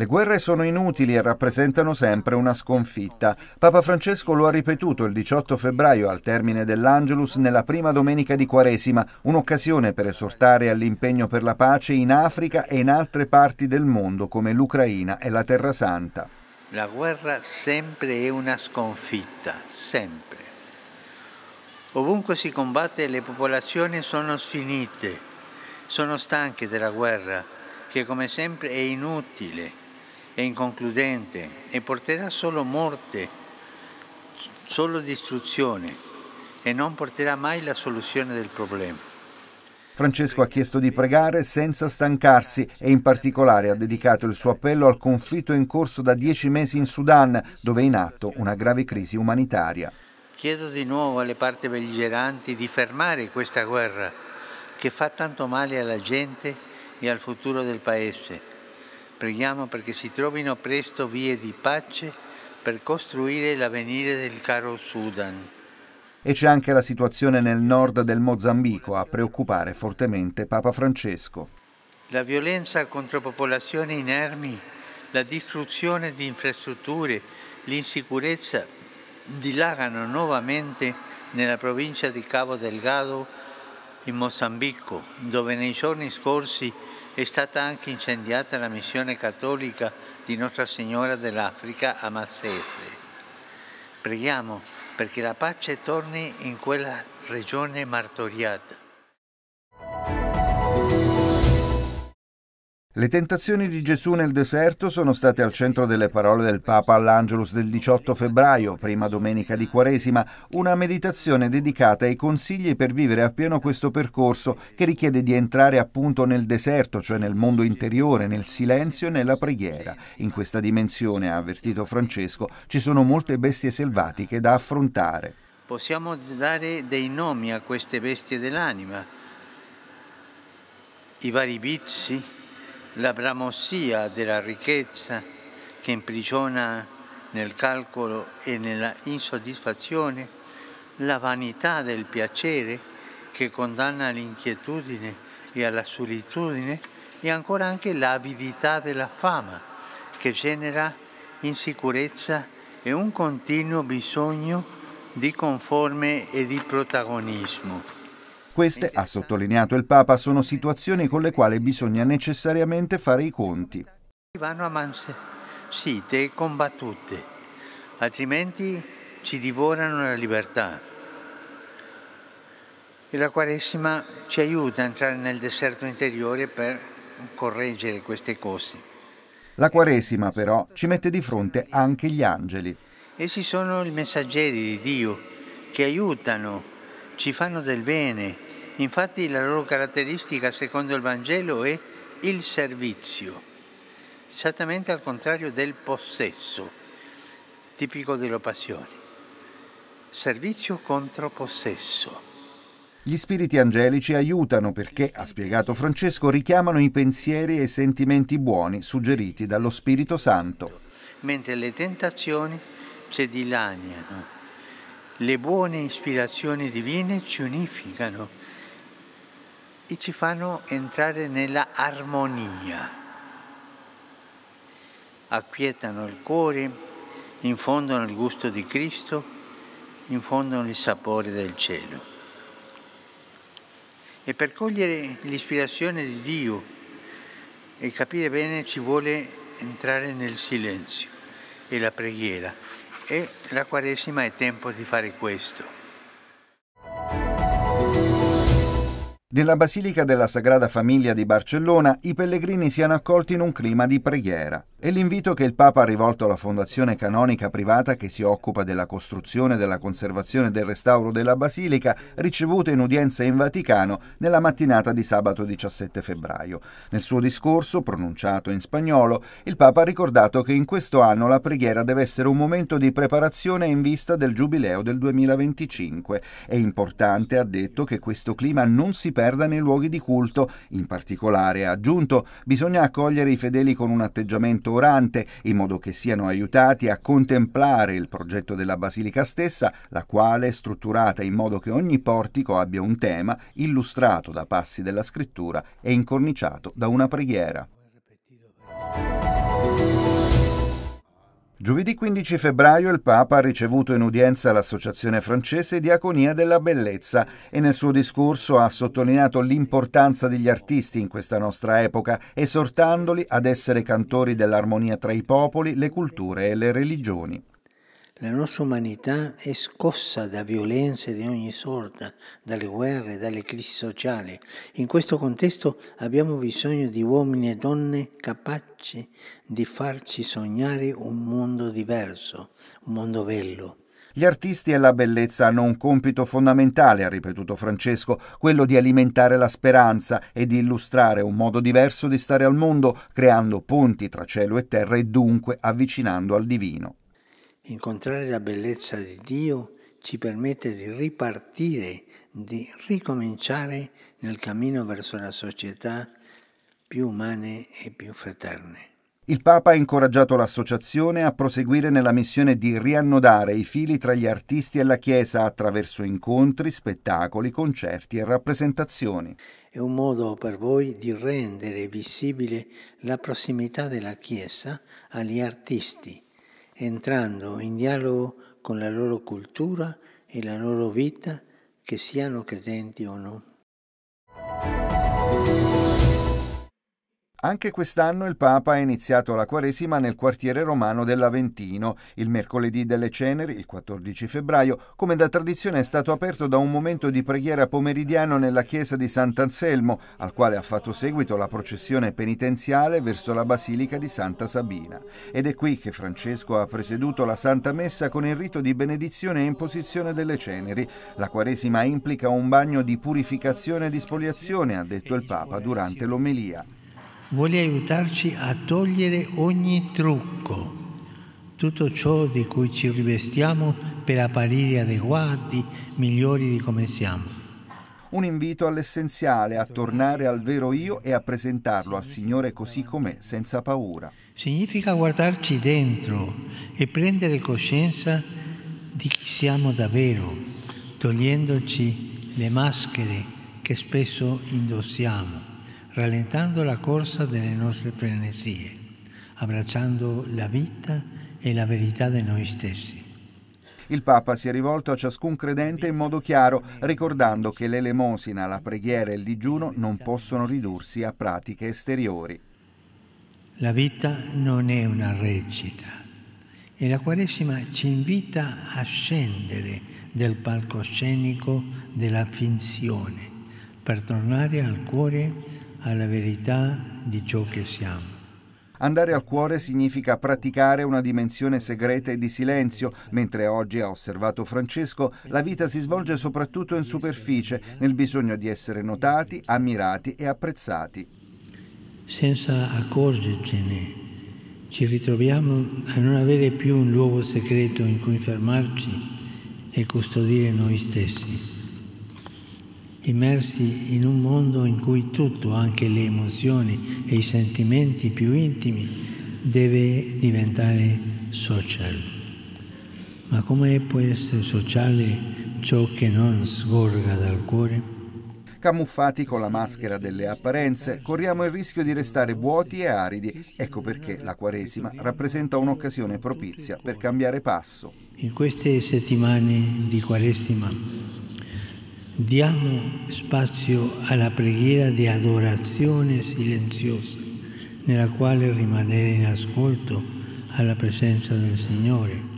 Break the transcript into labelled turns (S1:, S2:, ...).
S1: Le guerre sono inutili e rappresentano sempre una sconfitta. Papa Francesco lo ha ripetuto il 18 febbraio al termine dell'Angelus nella prima domenica di Quaresima, un'occasione per esortare all'impegno per la pace in Africa e in altre parti del mondo come l'Ucraina e la Terra Santa.
S2: La guerra sempre è una sconfitta, sempre. Ovunque si combatte le popolazioni sono sfinite, sono stanche della guerra, che come sempre è inutile è inconcludente e porterà solo morte, solo distruzione e non porterà mai la soluzione del problema.
S1: Francesco ha chiesto di pregare senza stancarsi e in particolare ha dedicato il suo appello al conflitto in corso da dieci mesi in Sudan, dove è in atto una grave crisi umanitaria.
S2: Chiedo di nuovo alle parti belligeranti di fermare questa guerra che fa tanto male alla gente e al futuro del Paese Preghiamo perché si trovino presto vie di pace per costruire l'avvenire del caro Sudan.
S1: E c'è anche la situazione nel nord del Mozambico a preoccupare fortemente Papa Francesco.
S2: La violenza contro popolazioni inermi, la distruzione di infrastrutture, l'insicurezza dilagano nuovamente nella provincia di Cabo Delgado in Mozambico, dove nei giorni scorsi è stata anche incendiata la missione cattolica di Nostra Signora dell'Africa a Massese. Preghiamo perché la pace torni in quella regione martoriata.
S1: Le tentazioni di Gesù nel deserto sono state al centro delle parole del Papa all'Angelus del 18 febbraio, prima domenica di Quaresima, una meditazione dedicata ai consigli per vivere appieno questo percorso che richiede di entrare appunto nel deserto, cioè nel mondo interiore, nel silenzio e nella preghiera. In questa dimensione, ha avvertito Francesco, ci sono molte bestie selvatiche da affrontare.
S2: Possiamo dare dei nomi a queste bestie dell'anima, i vari vizi, la bramosia della ricchezza che imprigiona nel calcolo e nella insoddisfazione, la vanità del piacere che condanna all'inquietudine e alla solitudine e ancora anche l'avidità della fama che genera insicurezza e un continuo bisogno di conforme e di protagonismo.
S1: Queste, ha sottolineato il Papa, sono situazioni con le quali bisogna necessariamente fare i conti.
S2: Vanno amansite e combattute, altrimenti ci divorano la libertà. E la Quaresima ci aiuta a entrare nel deserto interiore per correggere queste cose.
S1: La Quaresima però ci mette di fronte anche gli angeli.
S2: Essi sono i messaggeri di Dio che aiutano ci fanno del bene. Infatti la loro caratteristica, secondo il Vangelo, è il servizio, esattamente al contrario del possesso, tipico delle passioni. Servizio contro possesso.
S1: Gli spiriti angelici aiutano perché, ha spiegato Francesco, richiamano i pensieri e i sentimenti buoni suggeriti dallo Spirito Santo.
S2: Mentre le tentazioni ci dilaniano le buone ispirazioni divine ci unificano e ci fanno entrare nella armonia. Acquietano il cuore, infondono il gusto di Cristo, infondono il sapore del cielo. E per cogliere l'ispirazione di Dio e capire bene ci vuole entrare nel silenzio e la preghiera e la Quaresima è tempo di fare questo.
S1: Nella Basilica della Sagrada Famiglia di Barcellona i pellegrini siano accolti in un clima di preghiera e l'invito che il Papa ha rivolto alla fondazione canonica privata che si occupa della costruzione, della conservazione e del restauro della Basilica, ricevuto in udienza in Vaticano nella mattinata di sabato 17 febbraio. Nel suo discorso, pronunciato in spagnolo, il Papa ha ricordato che in questo anno la preghiera deve essere un momento di preparazione in vista del Giubileo del 2025. È importante, ha detto, che questo clima non si perda nei luoghi di culto. In particolare, ha aggiunto, bisogna accogliere i fedeli con un atteggiamento orante, in modo che siano aiutati a contemplare il progetto della basilica stessa, la quale è strutturata in modo che ogni portico abbia un tema illustrato da passi della scrittura e incorniciato da una preghiera. Giovedì 15 febbraio il Papa ha ricevuto in udienza l'associazione francese Diaconia della Bellezza e nel suo discorso ha sottolineato l'importanza degli artisti in questa nostra epoca, esortandoli ad essere cantori dell'armonia tra i popoli, le culture e le religioni.
S2: La nostra umanità è scossa da violenze di ogni sorta, dalle guerre, dalle crisi sociali. In questo contesto abbiamo bisogno di uomini e donne capaci di farci sognare un mondo diverso, un mondo bello.
S1: Gli artisti e la bellezza hanno un compito fondamentale, ha ripetuto Francesco, quello di alimentare la speranza e di illustrare un modo diverso di stare al mondo, creando ponti tra cielo e terra e dunque avvicinando al divino.
S2: Incontrare la bellezza di Dio ci permette di ripartire, di ricominciare nel cammino verso la società più umane e più fraterne.
S1: Il Papa ha incoraggiato l'associazione a proseguire nella missione di riannodare i fili tra gli artisti e la Chiesa attraverso incontri, spettacoli, concerti e rappresentazioni.
S2: È un modo per voi di rendere visibile la prossimità della Chiesa agli artisti entrando in dialogo con la loro cultura e la loro vita, che siano credenti o no.
S1: Anche quest'anno il Papa ha iniziato la Quaresima nel quartiere romano dell'Aventino. Il mercoledì delle Ceneri, il 14 febbraio, come da tradizione è stato aperto da un momento di preghiera pomeridiano nella chiesa di Sant'Anselmo, al quale ha fatto seguito la processione penitenziale verso la Basilica di Santa Sabina. Ed è qui che Francesco ha presieduto la Santa Messa con il rito di benedizione e imposizione delle Ceneri. La Quaresima implica un bagno di purificazione e di spoliazione, ha detto il Papa durante l'omelia
S2: vuole aiutarci a togliere ogni trucco, tutto ciò di cui ci rivestiamo per apparire adeguati, migliori di come siamo.
S1: Un invito all'essenziale, a tornare al vero io e a presentarlo al Signore così com'è, senza paura.
S2: Significa guardarci dentro e prendere coscienza di chi siamo davvero, togliendoci le maschere che spesso indossiamo rallentando la corsa delle nostre frenesie, abbracciando la vita e la verità di noi stessi.
S1: Il Papa si è rivolto a ciascun credente in modo chiaro, ricordando che l'elemosina, la preghiera e il digiuno non possono ridursi a pratiche esteriori.
S2: La vita non è una recita e la Quaresima ci invita a scendere del palcoscenico della finzione per tornare al cuore alla verità di ciò che siamo.
S1: Andare al cuore significa praticare una dimensione segreta e di silenzio, mentre oggi, ha osservato Francesco, la vita si svolge soprattutto in superficie, nel bisogno di essere notati, ammirati e apprezzati.
S2: Senza accorgercene, ci ritroviamo a non avere più un luogo segreto in cui fermarci e custodire noi stessi immersi in un mondo in cui tutto, anche le emozioni e i sentimenti più intimi, deve diventare social. Ma come può essere sociale ciò che non sgorga dal cuore?
S1: Camuffati con la maschera delle apparenze, corriamo il rischio di restare vuoti e aridi. Ecco perché la Quaresima rappresenta un'occasione propizia per cambiare passo.
S2: In queste settimane di Quaresima Diamo spazio alla preghiera di adorazione silenziosa, nella quale rimanere in ascolto alla presenza del Signore